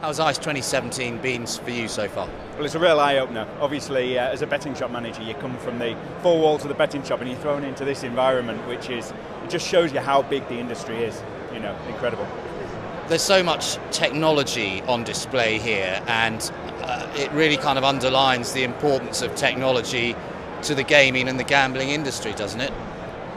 How's ICE 2017 been for you so far? Well, it's a real eye-opener. Obviously, uh, as a betting shop manager, you come from the four walls of the betting shop and you're thrown into this environment, which is, it just shows you how big the industry is. You know, incredible. There's so much technology on display here, and uh, it really kind of underlines the importance of technology to the gaming and the gambling industry, doesn't it?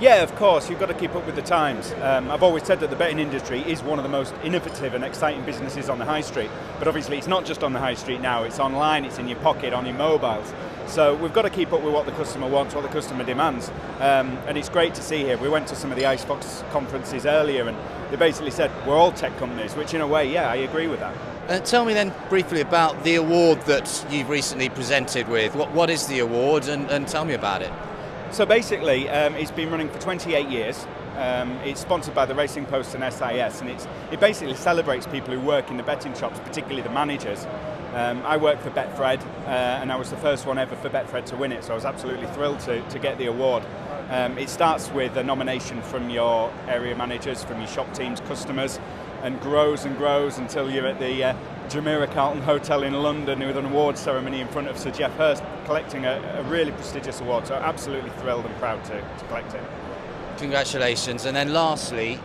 Yeah, of course, you've got to keep up with the times. Um, I've always said that the betting industry is one of the most innovative and exciting businesses on the high street, but obviously it's not just on the high street now, it's online, it's in your pocket, on your mobiles. So we've got to keep up with what the customer wants, what the customer demands. Um, and it's great to see here. We went to some of the ICE VOX conferences earlier and they basically said, we're all tech companies, which in a way, yeah, I agree with that. Uh, tell me then briefly about the award that you've recently presented with. What, what is the award and, and tell me about it? So basically, um, it's been running for 28 years. Um, it's sponsored by the Racing Post and SIS, and it's, it basically celebrates people who work in the betting shops, particularly the managers. Um, I work for Betfred, uh, and I was the first one ever for Betfred to win it, so I was absolutely thrilled to, to get the award. Um, it starts with a nomination from your area managers, from your shop teams, customers, and grows and grows until you're at the uh, Jumeirah Carlton Hotel in London with an award ceremony in front of Sir Geoff Hurst collecting a, a really prestigious award. So absolutely thrilled and proud to, to collect it. Congratulations. And then lastly,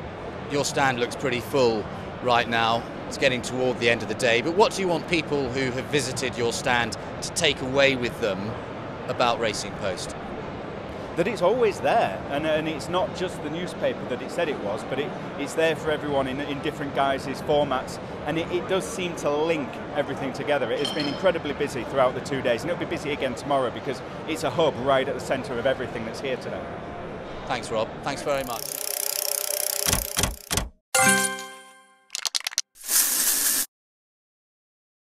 your stand looks pretty full right now. It's getting toward the end of the day. But what do you want people who have visited your stand to take away with them about Racing Post? That it's always there, and, uh, and it's not just the newspaper that it said it was, but it, it's there for everyone in, in different guises, formats, and it, it does seem to link everything together. It has been incredibly busy throughout the two days, and it'll be busy again tomorrow because it's a hub right at the centre of everything that's here today. Thanks, Rob. Thanks very much.